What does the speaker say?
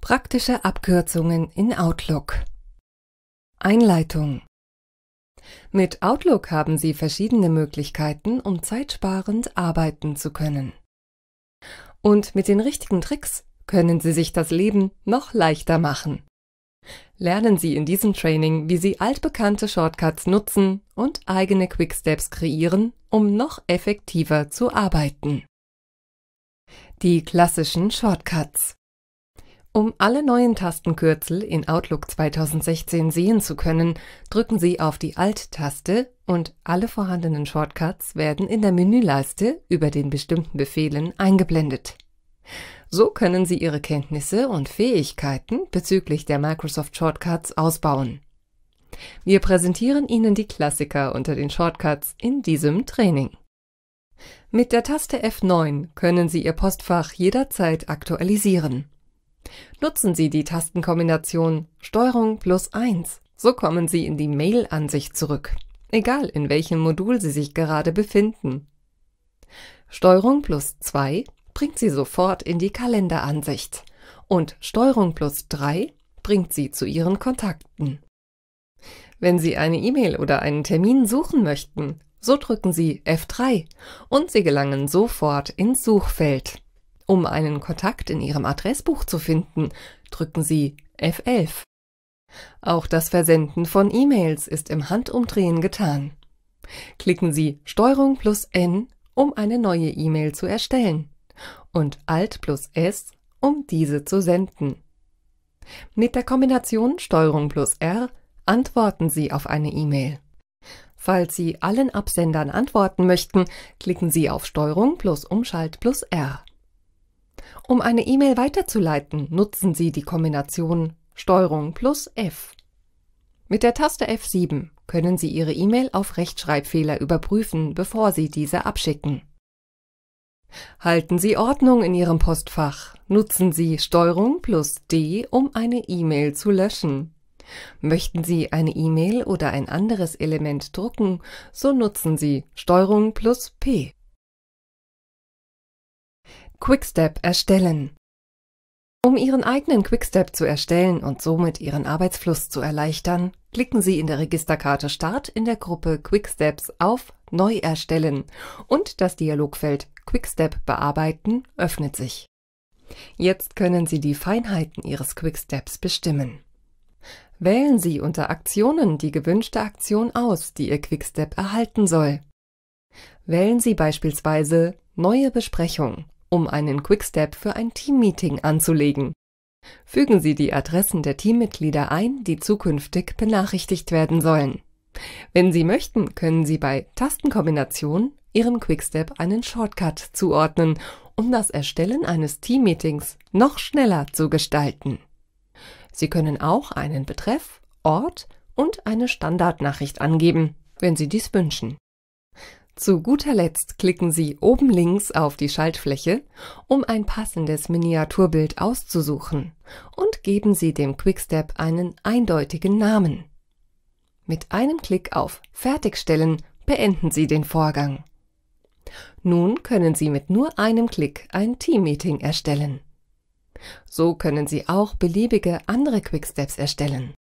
Praktische Abkürzungen in Outlook Einleitung Mit Outlook haben Sie verschiedene Möglichkeiten, um zeitsparend arbeiten zu können. Und mit den richtigen Tricks können Sie sich das Leben noch leichter machen. Lernen Sie in diesem Training, wie Sie altbekannte Shortcuts nutzen und eigene Quicksteps kreieren, um noch effektiver zu arbeiten. Die klassischen Shortcuts um alle neuen Tastenkürzel in Outlook 2016 sehen zu können, drücken Sie auf die Alt-Taste und alle vorhandenen Shortcuts werden in der Menüleiste über den bestimmten Befehlen eingeblendet. So können Sie Ihre Kenntnisse und Fähigkeiten bezüglich der Microsoft Shortcuts ausbauen. Wir präsentieren Ihnen die Klassiker unter den Shortcuts in diesem Training. Mit der Taste F9 können Sie Ihr Postfach jederzeit aktualisieren. Nutzen Sie die Tastenkombination STRG plus 1, so kommen Sie in die Mail-Ansicht zurück, egal in welchem Modul Sie sich gerade befinden. STRG plus 2 bringt Sie sofort in die Kalenderansicht und STRG plus 3 bringt Sie zu Ihren Kontakten. Wenn Sie eine E-Mail oder einen Termin suchen möchten, so drücken Sie F3 und Sie gelangen sofort ins Suchfeld. Um einen Kontakt in Ihrem Adressbuch zu finden, drücken Sie F11. Auch das Versenden von E-Mails ist im Handumdrehen getan. Klicken Sie STRG plus N, um eine neue E-Mail zu erstellen und Alt plus S, um diese zu senden. Mit der Kombination STRG plus R antworten Sie auf eine E-Mail. Falls Sie allen Absendern antworten möchten, klicken Sie auf STRG plus Umschalt plus R. Um eine E-Mail weiterzuleiten, nutzen Sie die Kombination STRG plus F. Mit der Taste F7 können Sie Ihre E-Mail auf Rechtschreibfehler überprüfen, bevor Sie diese abschicken. Halten Sie Ordnung in Ihrem Postfach. Nutzen Sie STRG plus D, um eine E-Mail zu löschen. Möchten Sie eine E-Mail oder ein anderes Element drucken, so nutzen Sie STRG plus P. Quickstep erstellen. Um Ihren eigenen Quickstep zu erstellen und somit Ihren Arbeitsfluss zu erleichtern, klicken Sie in der Registerkarte Start in der Gruppe Quicksteps auf Neu erstellen und das Dialogfeld Quickstep bearbeiten öffnet sich. Jetzt können Sie die Feinheiten Ihres Quicksteps bestimmen. Wählen Sie unter Aktionen die gewünschte Aktion aus, die Ihr Quickstep erhalten soll. Wählen Sie beispielsweise Neue Besprechung um einen Quickstep für ein Teammeeting anzulegen. Fügen Sie die Adressen der Teammitglieder ein, die zukünftig benachrichtigt werden sollen. Wenn Sie möchten, können Sie bei Tastenkombination Ihrem Quickstep einen Shortcut zuordnen, um das Erstellen eines Teammeetings noch schneller zu gestalten. Sie können auch einen Betreff, Ort und eine Standardnachricht angeben, wenn Sie dies wünschen. Zu guter Letzt klicken Sie oben links auf die Schaltfläche, um ein passendes Miniaturbild auszusuchen und geben Sie dem Quickstep einen eindeutigen Namen. Mit einem Klick auf Fertigstellen beenden Sie den Vorgang. Nun können Sie mit nur einem Klick ein Teammeeting erstellen. So können Sie auch beliebige andere Quicksteps erstellen.